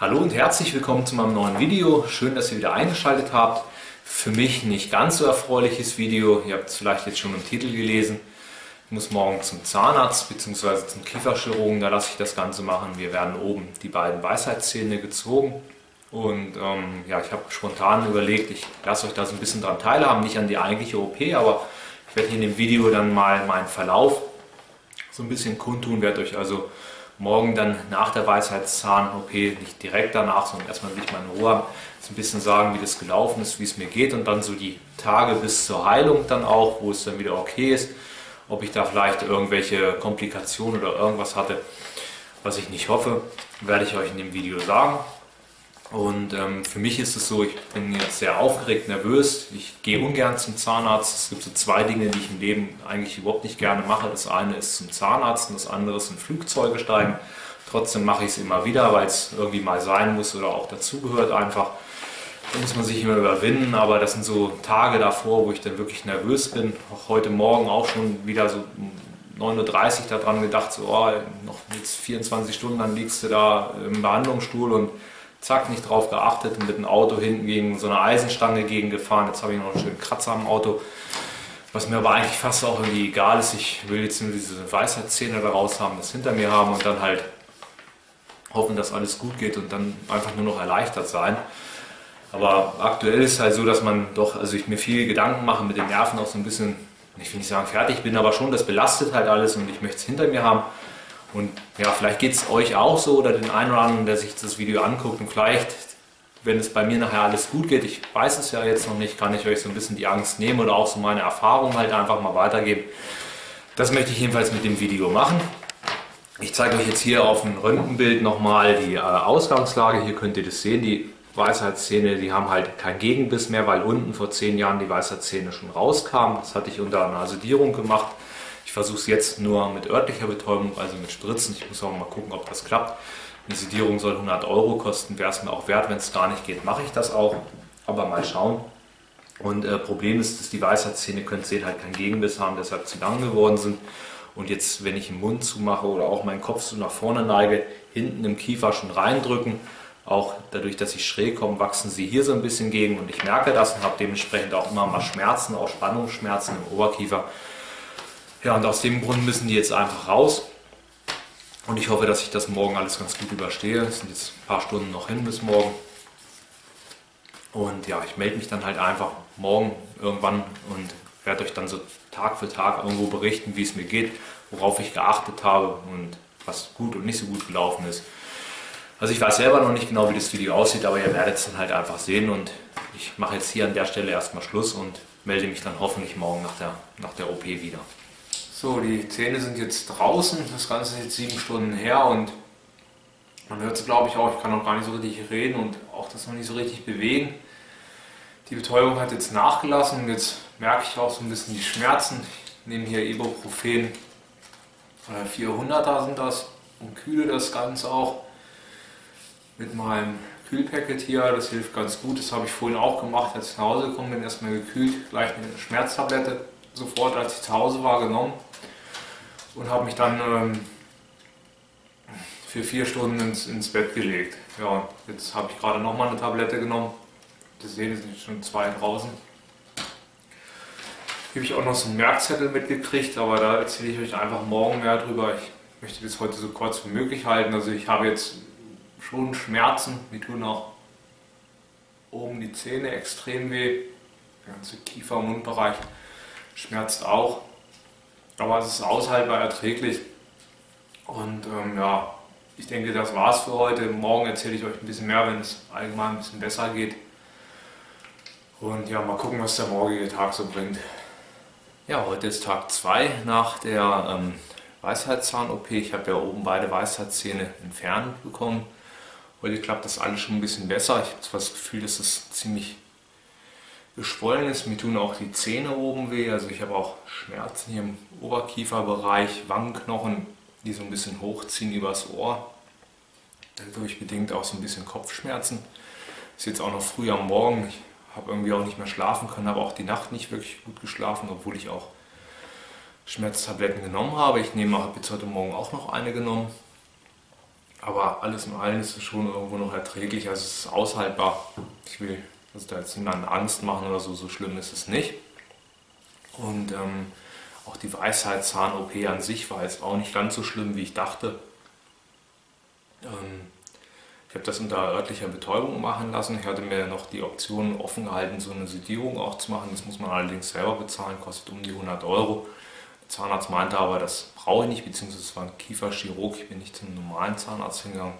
Hallo und herzlich willkommen zu meinem neuen Video. Schön, dass ihr wieder eingeschaltet habt. Für mich nicht ganz so erfreuliches Video. Ihr habt es vielleicht jetzt schon im Titel gelesen. Ich muss morgen zum Zahnarzt bzw. zum Kieferchirurgen. Da lasse ich das Ganze machen. Wir werden oben die beiden Weisheitszähne gezogen. Und ähm, ja, ich habe spontan überlegt, ich lasse euch da so ein bisschen dran teilhaben. Nicht an die eigentliche OP, aber ich werde hier in dem Video dann mal meinen Verlauf so ein bisschen kundtun. Werde euch also morgen dann nach der Weisheitszahn-OP, nicht direkt danach, sondern erstmal will ich mal in Ruhe so ein bisschen sagen, wie das gelaufen ist, wie es mir geht und dann so die Tage bis zur Heilung dann auch, wo es dann wieder okay ist, ob ich da vielleicht irgendwelche Komplikationen oder irgendwas hatte, was ich nicht hoffe, werde ich euch in dem Video sagen. Und ähm, für mich ist es so, ich bin jetzt sehr aufgeregt, nervös. Ich gehe ungern zum Zahnarzt. Es gibt so zwei Dinge, die ich im Leben eigentlich überhaupt nicht gerne mache. Das eine ist zum Zahnarzt und das andere ist in Flugzeuge steigen. Trotzdem mache ich es immer wieder, weil es irgendwie mal sein muss oder auch dazugehört einfach. Da muss man sich immer überwinden, aber das sind so Tage davor, wo ich dann wirklich nervös bin. Auch heute Morgen auch schon wieder so 9.30 Uhr daran gedacht, so oh, noch jetzt 24 Stunden, dann liegst du da im Behandlungsstuhl und zack, nicht drauf geachtet und mit dem Auto hinten gegen so eine Eisenstange gegen gefahren. Jetzt habe ich noch einen schönen Kratzer am Auto. Was mir aber eigentlich fast auch irgendwie egal ist, ich will jetzt nur diese Weisheitszähne da raus haben, das hinter mir haben und dann halt hoffen, dass alles gut geht und dann einfach nur noch erleichtert sein. Aber aktuell ist es halt so, dass man doch, also ich mir viel Gedanken mache, mit den Nerven auch so ein bisschen, ich will nicht sagen fertig bin, aber schon, das belastet halt alles und ich möchte es hinter mir haben. Und ja, vielleicht geht es euch auch so oder den anderen, der sich das Video anguckt und vielleicht, wenn es bei mir nachher alles gut geht, ich weiß es ja jetzt noch nicht, kann ich euch so ein bisschen die Angst nehmen oder auch so meine Erfahrungen halt einfach mal weitergeben. Das möchte ich jedenfalls mit dem Video machen. Ich zeige euch jetzt hier auf dem Röntgenbild nochmal die äh, Ausgangslage. Hier könnt ihr das sehen. Die Weisheitszähne, die haben halt keinen Gegenbiss mehr, weil unten vor zehn Jahren die Weisheitszähne schon rauskamen. Das hatte ich unter einer Sedierung gemacht. Ich versuche es jetzt nur mit örtlicher Betäubung, also mit Spritzen. Ich muss auch mal gucken, ob das klappt. Eine Sedierung soll 100 Euro kosten, wäre es mir auch wert. Wenn es gar nicht geht, mache ich das auch. Aber mal schauen. Und äh, Problem ist, dass die Weisheitszähne, könnt sehen, halt keinen Gegenbiss haben, deshalb zu lang geworden sind. Und jetzt, wenn ich den Mund zumache oder auch meinen Kopf so nach vorne neige, hinten im Kiefer schon reindrücken, auch dadurch, dass ich schräg komme, wachsen sie hier so ein bisschen gegen und ich merke das und habe dementsprechend auch immer mal Schmerzen, auch Spannungsschmerzen im Oberkiefer. Ja, und aus dem Grund müssen die jetzt einfach raus. Und ich hoffe, dass ich das morgen alles ganz gut überstehe. Es sind jetzt ein paar Stunden noch hin bis morgen. Und ja, ich melde mich dann halt einfach morgen irgendwann und werde euch dann so Tag für Tag irgendwo berichten, wie es mir geht, worauf ich geachtet habe und was gut und nicht so gut gelaufen ist. Also ich weiß selber noch nicht genau, wie das Video aussieht, aber ihr werdet es dann halt einfach sehen und ich mache jetzt hier an der Stelle erstmal Schluss und melde mich dann hoffentlich morgen nach der, nach der OP wieder. So, die Zähne sind jetzt draußen. Das Ganze ist jetzt sieben Stunden her und man hört es, glaube ich, auch. Ich kann auch gar nicht so richtig reden und auch das noch nicht so richtig bewegen. Die Betäubung hat jetzt nachgelassen und jetzt merke ich auch so ein bisschen die Schmerzen. Ich nehme hier Ibuprofen 400er sind das und kühle das Ganze auch mit meinem Kühlpacket hier. Das hilft ganz gut. Das habe ich vorhin auch gemacht, als ich nach Hause gekommen bin. Erstmal gekühlt, gleich eine Schmerztablette sofort, als ich zu Hause war, genommen und habe mich dann ähm, für vier Stunden ins, ins Bett gelegt. Ja, jetzt habe ich gerade nochmal eine Tablette genommen. Das sehen, sind schon zwei draußen. Hier habe ich auch noch so einen Merkzettel mitgekriegt, aber da erzähle ich euch einfach morgen mehr drüber. Ich möchte das heute so kurz wie möglich halten. Also ich habe jetzt schon Schmerzen. Mir tun auch oben die Zähne extrem weh. Der ganze Kiefer- Mundbereich schmerzt auch. Aber es ist aushaltbar erträglich. Und ähm, ja, ich denke, das war's für heute. Morgen erzähle ich euch ein bisschen mehr, wenn es allgemein ein bisschen besser geht. Und ja, mal gucken, was der morgige Tag so bringt. Ja, heute ist Tag 2 nach der ähm, Weisheitszahn-OP. Ich habe ja oben beide Weisheitszähne entfernt bekommen. Heute klappt das alles schon ein bisschen besser. Ich habe zwar das Gefühl, dass es ziemlich geschwollen ist. Mir tun auch die Zähne oben weh. Also ich habe auch Schmerzen hier im Oberkieferbereich, Wangenknochen, die so ein bisschen hochziehen übers Ohr. Dadurch bedingt auch so ein bisschen Kopfschmerzen. Ist jetzt auch noch früh am Morgen. Ich habe irgendwie auch nicht mehr schlafen können, habe auch die Nacht nicht wirklich gut geschlafen, obwohl ich auch Schmerztabletten genommen habe. Ich nehme habe jetzt heute Morgen auch noch eine genommen. Aber alles in allem ist es schon irgendwo noch erträglich, also es ist aushaltbar. Ich will also da jetzt niemanden Angst machen oder so, so schlimm ist es nicht. Und ähm, auch die Weisheitszahn-OP an sich war jetzt auch nicht ganz so schlimm, wie ich dachte. Ähm, ich habe das unter örtlicher Betäubung machen lassen. Ich hatte mir noch die Option offen gehalten, so eine Sedierung auch zu machen. Das muss man allerdings selber bezahlen, kostet um die 100 Euro. Der Zahnarzt meinte aber, das brauche ich nicht, beziehungsweise es war ein Kieferchirurg. Ich bin nicht zum normalen Zahnarzt hingegangen.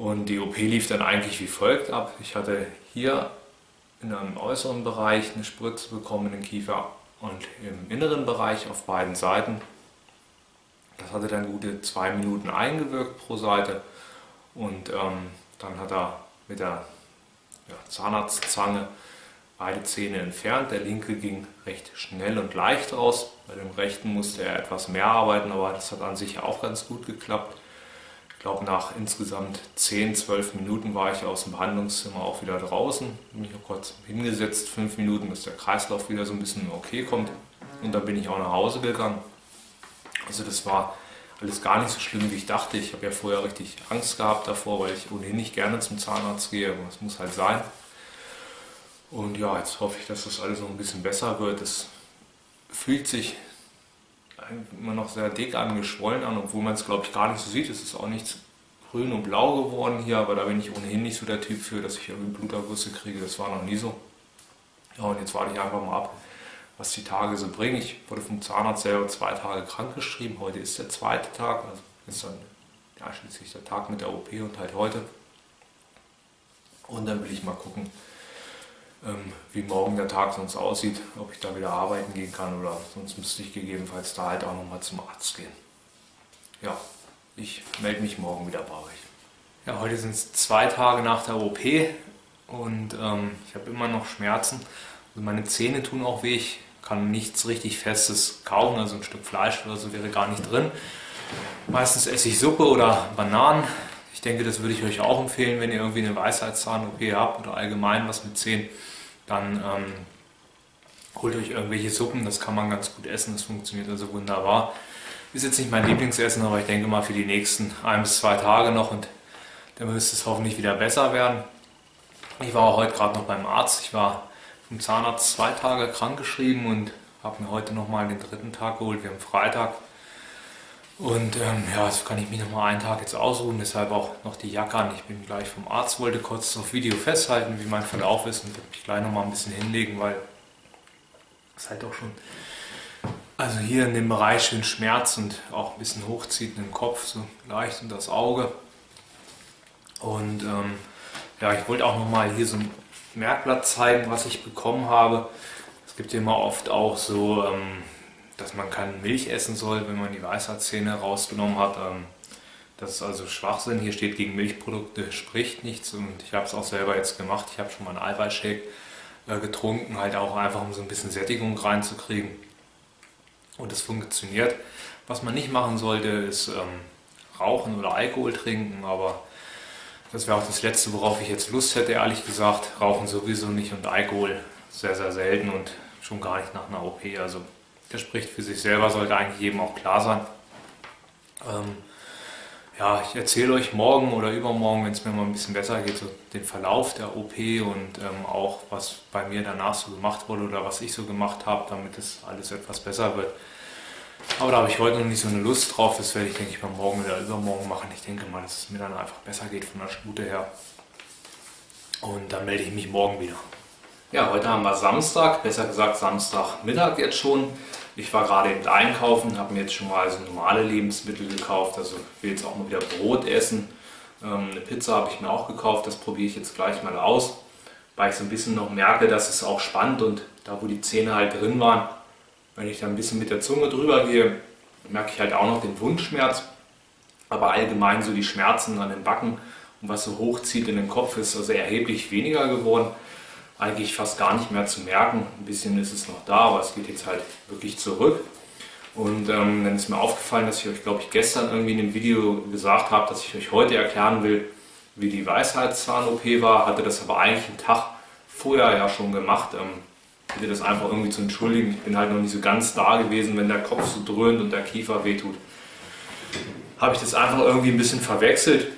Und die OP lief dann eigentlich wie folgt ab. Ich hatte hier in einem äußeren Bereich eine Spritze bekommen in den Kiefer und im inneren Bereich auf beiden Seiten. Das hatte dann gute zwei Minuten eingewirkt pro Seite. Und ähm, dann hat er mit der ja, Zahnarztzange beide Zähne entfernt. Der linke ging recht schnell und leicht raus. Bei dem rechten musste er etwas mehr arbeiten, aber das hat an sich auch ganz gut geklappt. Ich glaube, nach insgesamt 10, 12 Minuten war ich aus dem Behandlungszimmer auch wieder draußen. Mich auch kurz hingesetzt, 5 Minuten, bis der Kreislauf wieder so ein bisschen okay kommt. Und dann bin ich auch nach Hause gegangen. Also das war alles gar nicht so schlimm, wie ich dachte. Ich habe ja vorher richtig Angst gehabt davor, weil ich ohnehin nicht gerne zum Zahnarzt gehe, aber es muss halt sein. Und ja, jetzt hoffe ich, dass das alles noch ein bisschen besser wird. Es fühlt sich immer noch sehr dick angeschwollen an, obwohl man es glaube ich gar nicht so sieht. Es ist auch nichts grün und blau geworden hier, aber da bin ich ohnehin nicht so der Typ für, dass ich irgendwie Blutergüsse kriege. Das war noch nie so. Ja, und jetzt warte ich einfach mal ab, was die Tage so bringen. Ich wurde vom Zahnarzt selber zwei Tage krank geschrieben. Heute ist der zweite Tag, also ist dann ja, schließlich der Tag mit der OP und halt heute. Und dann will ich mal gucken, wie morgen der Tag sonst aussieht, ob ich da wieder arbeiten gehen kann oder sonst müsste ich gegebenenfalls da halt auch nochmal zum Arzt gehen. Ja, ich melde mich morgen wieder bei euch. Ja, heute sind es zwei Tage nach der OP und ähm, ich habe immer noch Schmerzen. Also meine Zähne tun auch weh. Ich kann nichts richtig Festes kauen, also ein Stück Fleisch oder so wäre gar nicht drin. Meistens esse ich Suppe oder Bananen. Ich denke, das würde ich euch auch empfehlen, wenn ihr irgendwie eine Weisheitszahn-OP habt oder allgemein was mit Zähnen. Dann ähm, holt euch irgendwelche Suppen, das kann man ganz gut essen, das funktioniert also wunderbar. Ist jetzt nicht mein Lieblingsessen, aber ich denke mal für die nächsten ein bis zwei Tage noch und dann müsste es hoffentlich wieder besser werden. Ich war auch heute gerade noch beim Arzt. Ich war vom Zahnarzt zwei Tage krankgeschrieben und habe mir heute nochmal den dritten Tag geholt. Wir haben Freitag. Und ähm, ja, jetzt kann ich mich nochmal einen Tag jetzt ausruhen, deshalb auch noch die Jacke an. Ich bin gleich vom Arzt, wollte kurz auf Video festhalten, wie mein Verlauf ist und mich gleich nochmal ein bisschen hinlegen, weil es halt auch schon, also hier in dem Bereich schön Schmerz und auch ein bisschen hochzieht den Kopf, so leicht und das Auge. Und ähm, ja, ich wollte auch nochmal hier so ein Merkblatt zeigen, was ich bekommen habe. Es gibt immer oft auch so, ähm, dass man keine Milch essen soll, wenn man die Weisheitszähne rausgenommen hat. Ähm, das ist also Schwachsinn. Hier steht gegen Milchprodukte spricht nichts und ich habe es auch selber jetzt gemacht. Ich habe schon mal einen Eiweißshake äh, getrunken, halt auch einfach um so ein bisschen Sättigung reinzukriegen. Und das funktioniert. Was man nicht machen sollte, ist ähm, rauchen oder Alkohol trinken, aber das wäre auch das Letzte, worauf ich jetzt Lust hätte, ehrlich gesagt. Rauchen sowieso nicht und Alkohol sehr, sehr selten und schon gar nicht nach einer OP. Also der spricht für sich selber, sollte eigentlich jedem auch klar sein. Ähm, ja, ich erzähle euch morgen oder übermorgen, wenn es mir mal ein bisschen besser geht, so den Verlauf der OP und ähm, auch was bei mir danach so gemacht wurde oder was ich so gemacht habe, damit es alles etwas besser wird. Aber da habe ich heute noch nicht so eine Lust drauf. Das werde ich, denke ich, mal morgen oder übermorgen machen. Ich denke mal, dass es mir dann einfach besser geht von der Stute her. Und dann melde ich mich morgen wieder. Ja, heute haben wir Samstag, besser gesagt Samstagmittag jetzt schon. Ich war gerade eben einkaufen, habe mir jetzt schon mal so normale Lebensmittel gekauft. Also will jetzt auch mal wieder Brot essen. Ähm, eine Pizza habe ich mir auch gekauft, das probiere ich jetzt gleich mal aus. Weil ich so ein bisschen noch merke, dass es auch spannend und da wo die Zähne halt drin waren, wenn ich da ein bisschen mit der Zunge drüber gehe, merke ich halt auch noch den Wundschmerz. Aber allgemein so die Schmerzen an den Backen und was so hochzieht in den Kopf ist also erheblich weniger geworden. Eigentlich fast gar nicht mehr zu merken. Ein bisschen ist es noch da, aber es geht jetzt halt wirklich zurück. Und ähm, dann ist mir aufgefallen, dass ich euch, glaube ich, gestern irgendwie in dem Video gesagt habe, dass ich euch heute erklären will, wie die Weisheitszahn-OP war. Hatte das aber eigentlich einen Tag vorher ja schon gemacht. Ähm, bitte das einfach irgendwie zu entschuldigen. Ich bin halt noch nicht so ganz da gewesen, wenn der Kopf so dröhnt und der Kiefer wehtut. habe ich das einfach irgendwie ein bisschen verwechselt.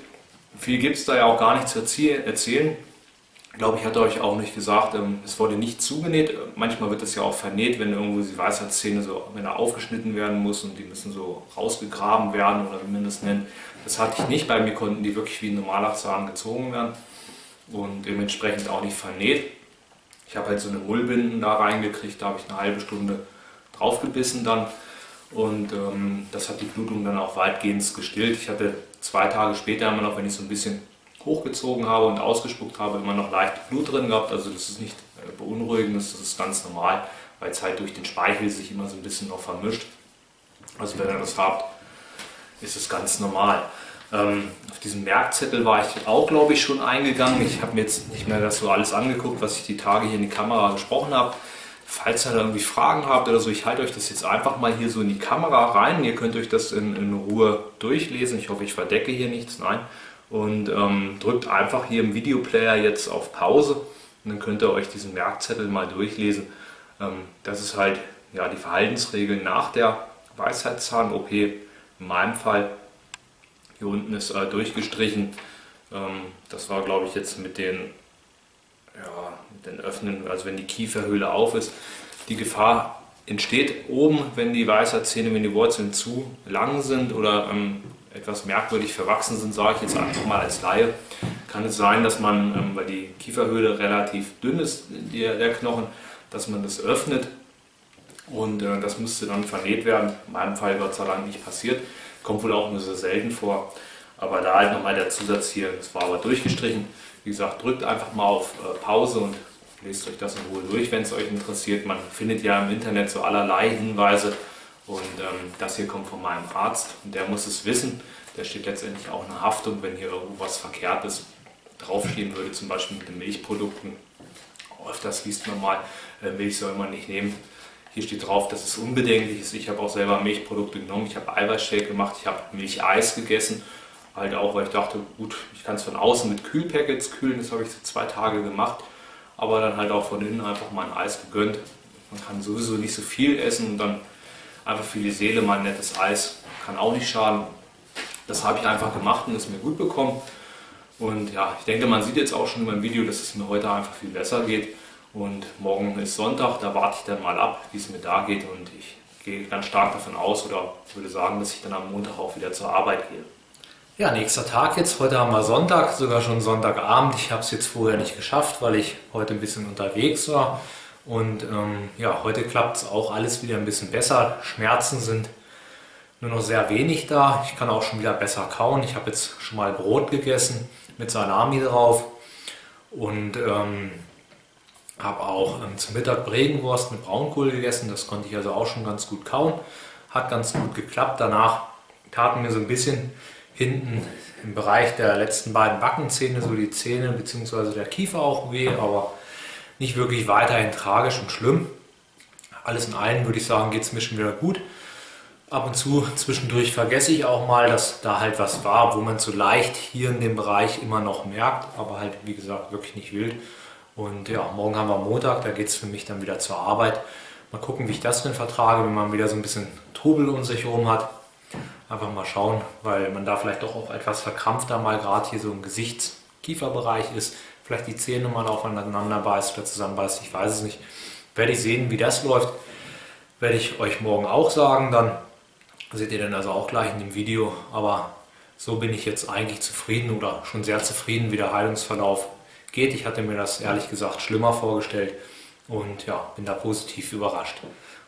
Viel gibt es da ja auch gar nicht zu erzählen. Glaube, ich hatte euch auch nicht gesagt, ähm, es wurde nicht zugenäht. Manchmal wird das ja auch vernäht, wenn irgendwo die Weisheitszähne so, wenn er aufgeschnitten werden muss und die müssen so rausgegraben werden oder wie man das nennt. Das hatte ich nicht. Bei mir konnten die wirklich wie ein normaler Zahn gezogen werden und dementsprechend auch nicht vernäht. Ich habe halt so eine Mullbinden da reingekriegt, da habe ich eine halbe Stunde draufgebissen dann und ähm, das hat die Blutung dann auch weitgehend gestillt. Ich hatte zwei Tage später immer noch, wenn ich so ein bisschen hochgezogen habe und ausgespuckt habe, immer noch leicht Blut drin gehabt. Also das ist nicht äh, beunruhigend, das ist ganz normal, weil es halt durch den Speichel sich immer so ein bisschen noch vermischt. Also wenn ihr das habt, ist es ganz normal. Ähm, auf diesen Merkzettel war ich auch, glaube ich, schon eingegangen. Ich habe mir jetzt nicht mehr das so alles angeguckt, was ich die Tage hier in die Kamera gesprochen habe. Falls ihr da irgendwie Fragen habt oder so, ich halte euch das jetzt einfach mal hier so in die Kamera rein. Ihr könnt euch das in, in Ruhe durchlesen. Ich hoffe, ich verdecke hier nichts. Nein und ähm, drückt einfach hier im Videoplayer jetzt auf Pause und dann könnt ihr euch diesen Merkzettel mal durchlesen. Ähm, das ist halt ja, die Verhaltensregeln nach der Weisheitszahn-OP. In meinem Fall, hier unten ist äh, durchgestrichen, ähm, das war glaube ich jetzt mit den, ja, mit den Öffnen, also wenn die Kieferhöhle auf ist. Die Gefahr entsteht oben, wenn die Weisheitszähne, wenn die Wurzeln zu lang sind oder ähm, etwas merkwürdig verwachsen sind, sage ich jetzt einfach mal als Laie, kann es sein, dass man, ähm, weil die Kieferhöhle relativ dünn ist, der, der Knochen, dass man das öffnet und äh, das müsste dann vernäht werden. In meinem Fall Gott sei Dank nicht passiert, kommt wohl auch nur so selten vor. Aber da halt nochmal der Zusatz hier, das war aber durchgestrichen. Wie gesagt, drückt einfach mal auf äh, Pause und lest euch das in Ruhe durch, wenn es euch interessiert. Man findet ja im Internet so allerlei Hinweise und ähm, das hier kommt von meinem Arzt und der muss es wissen. Der steht letztendlich auch eine Haftung, wenn hier irgendwo was Verkehrtes draufstehen würde, zum Beispiel mit den Milchprodukten. Öfters liest man mal, äh, Milch soll man nicht nehmen. Hier steht drauf, dass es unbedenklich ist. Ich habe auch selber Milchprodukte genommen. Ich habe Eiweißshake gemacht, ich habe Milcheis gegessen. Halt auch, weil ich dachte, gut, ich kann es von außen mit Kühlpackets kühlen. Das habe ich so zwei Tage gemacht. Aber dann halt auch von innen einfach mal ein Eis gegönnt. Man kann sowieso nicht so viel essen und dann Einfach für die Seele mal ein nettes Eis kann auch nicht schaden. Das habe ich einfach gemacht und ist mir gut bekommen. Und ja, ich denke, man sieht jetzt auch schon in meinem Video, dass es mir heute einfach viel besser geht. Und morgen ist Sonntag, da warte ich dann mal ab, wie es mir da geht. Und ich gehe ganz stark davon aus oder würde sagen, dass ich dann am Montag auch wieder zur Arbeit gehe. Ja, nächster Tag jetzt. Heute haben wir Sonntag, sogar schon Sonntagabend. Ich habe es jetzt vorher nicht geschafft, weil ich heute ein bisschen unterwegs war. Und ähm, ja, heute klappt es auch alles wieder ein bisschen besser. Schmerzen sind nur noch sehr wenig da. Ich kann auch schon wieder besser kauen. Ich habe jetzt schon mal Brot gegessen mit Salami drauf und ähm, habe auch ähm, zum Mittag Bregenwurst mit Braunkohl gegessen. Das konnte ich also auch schon ganz gut kauen. Hat ganz gut geklappt. Danach taten mir so ein bisschen hinten im Bereich der letzten beiden Backenzähne, so die Zähne bzw. der Kiefer auch weh, aber nicht wirklich weiterhin tragisch und schlimm. Alles in allem würde ich sagen, geht es mir schon wieder gut. Ab und zu zwischendurch vergesse ich auch mal, dass da halt was war, wo man so leicht hier in dem Bereich immer noch merkt, aber halt wie gesagt wirklich nicht wild. Und ja, morgen haben wir Montag, da geht es für mich dann wieder zur Arbeit. Mal gucken, wie ich das denn vertrage, wenn man wieder so ein bisschen Trubel um sich herum hat. Einfach mal schauen, weil man da vielleicht doch auch etwas verkrampfter mal gerade hier so im Gesichts-Kieferbereich ist vielleicht die Zähne mal aufeinander beißt oder zusammenbeißt, ich weiß es nicht. Werde ich sehen, wie das läuft, werde ich euch morgen auch sagen, dann seht ihr dann also auch gleich in dem Video, aber so bin ich jetzt eigentlich zufrieden oder schon sehr zufrieden, wie der Heilungsverlauf geht. Ich hatte mir das ehrlich gesagt schlimmer vorgestellt und ja, bin da positiv überrascht.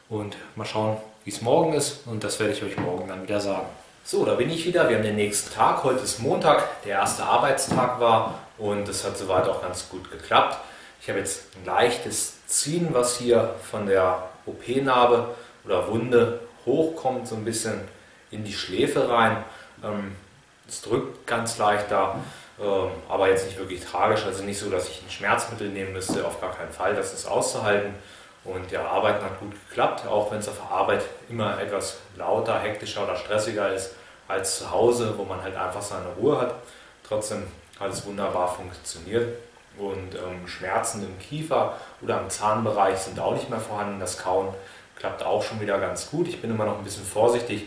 Und mal schauen, wie es morgen ist und das werde ich euch morgen dann wieder sagen. So, da bin ich wieder. Wir haben den nächsten Tag. Heute ist Montag, der erste Arbeitstag war und es hat soweit auch ganz gut geklappt. Ich habe jetzt ein leichtes Ziehen, was hier von der OP-Narbe oder Wunde hochkommt, so ein bisschen in die Schläfe rein. Ähm, es drückt ganz leicht da, ähm, aber jetzt nicht wirklich tragisch. Also nicht so, dass ich ein Schmerzmittel nehmen müsste, auf gar keinen Fall. Das ist auszuhalten. Und ja, Arbeiten hat gut geklappt, auch wenn es auf der Arbeit immer etwas lauter, hektischer oder stressiger ist als zu Hause, wo man halt einfach seine Ruhe hat. Trotzdem hat es wunderbar funktioniert. Und ähm, Schmerzen im Kiefer oder im Zahnbereich sind auch nicht mehr vorhanden. Das Kauen klappt auch schon wieder ganz gut. Ich bin immer noch ein bisschen vorsichtig,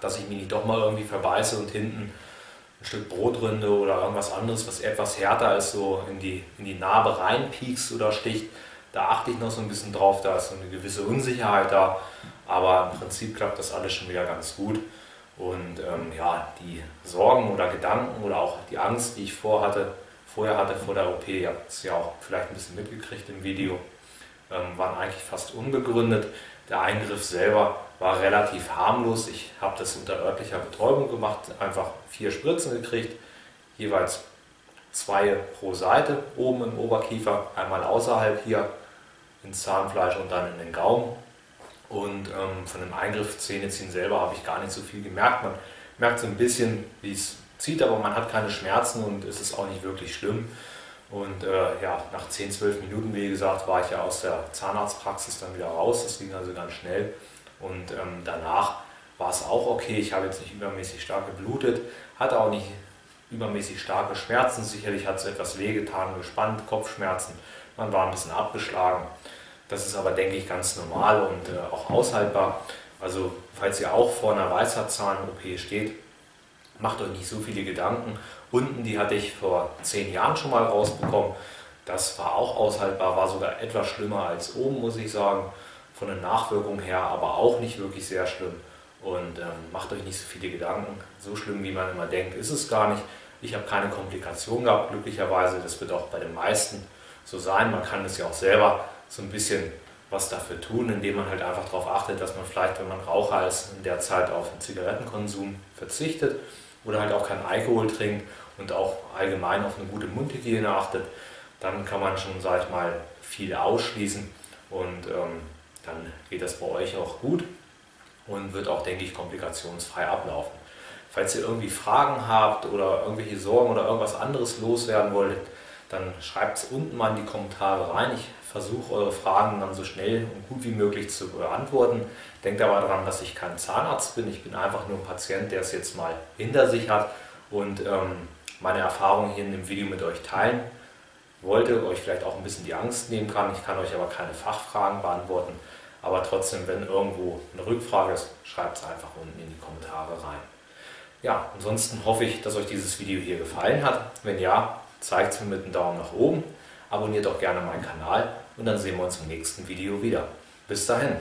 dass ich mich nicht doch mal irgendwie verbeiße und hinten ein Stück Brotrinde oder irgendwas anderes, was etwas härter ist, so in die, in die Narbe reinpiekst oder sticht. Da achte ich noch so ein bisschen drauf, da ist so eine gewisse Unsicherheit da, aber im Prinzip klappt das alles schon wieder ganz gut. Und ähm, ja, die Sorgen oder Gedanken oder auch die Angst, die ich vorhatte, vorher hatte vor der OP, ihr habt es ja auch vielleicht ein bisschen mitgekriegt im Video, ähm, waren eigentlich fast unbegründet. Der Eingriff selber war relativ harmlos. Ich habe das unter örtlicher Betäubung gemacht, einfach vier Spritzen gekriegt, jeweils zwei pro Seite oben im Oberkiefer, einmal außerhalb hier ins Zahnfleisch und dann in den Gaumen. Und ähm, von dem Eingriff Zähneziehen selber habe ich gar nicht so viel gemerkt. Man merkt so ein bisschen, wie es zieht, aber man hat keine Schmerzen und es ist auch nicht wirklich schlimm. Und äh, ja, nach 10, 12 Minuten, wie gesagt, war ich ja aus der Zahnarztpraxis dann wieder raus. Das ging also ganz schnell. Und ähm, danach war es auch okay. Ich habe jetzt nicht übermäßig stark geblutet, hatte auch nicht übermäßig starke Schmerzen. Sicherlich hat es etwas wehgetan, gespannt, Kopfschmerzen. Man war ein bisschen abgeschlagen. Das ist aber, denke ich, ganz normal und äh, auch aushaltbar. Also, falls ihr auch vor einer Weisheitszahn-OP steht, macht euch nicht so viele Gedanken. Unten, die hatte ich vor zehn Jahren schon mal rausbekommen. Das war auch aushaltbar, war sogar etwas schlimmer als oben, muss ich sagen. Von den Nachwirkungen her, aber auch nicht wirklich sehr schlimm. Und ähm, macht euch nicht so viele Gedanken. So schlimm, wie man immer denkt, ist es gar nicht. Ich habe keine Komplikationen gehabt, glücklicherweise. Das wird auch bei den meisten so sein. Man kann es ja auch selber so ein bisschen was dafür tun, indem man halt einfach darauf achtet, dass man vielleicht, wenn man Raucher ist, in der Zeit auf den Zigarettenkonsum verzichtet oder halt auch keinen Alkohol trinkt und auch allgemein auf eine gute Mundhygiene achtet, dann kann man schon, sag ich mal, viel ausschließen und ähm, dann geht das bei euch auch gut und wird auch, denke ich, komplikationsfrei ablaufen. Falls ihr irgendwie Fragen habt oder irgendwelche Sorgen oder irgendwas anderes loswerden wollt, dann schreibt es unten mal in die Kommentare rein. Ich versuche eure Fragen dann so schnell und gut wie möglich zu beantworten. Denkt aber daran, dass ich kein Zahnarzt bin. Ich bin einfach nur ein Patient, der es jetzt mal hinter sich hat und ähm, meine Erfahrungen hier in dem Video mit euch teilen wollte, euch vielleicht auch ein bisschen die Angst nehmen kann. Ich kann euch aber keine Fachfragen beantworten. Aber trotzdem, wenn irgendwo eine Rückfrage ist, schreibt es einfach unten in die Kommentare rein. Ja, ansonsten hoffe ich, dass euch dieses Video hier gefallen hat. Wenn ja, zeigt es mir mit einem Daumen nach oben, abonniert auch gerne meinen Kanal und dann sehen wir uns im nächsten Video wieder. Bis dahin.